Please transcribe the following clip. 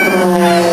Oh.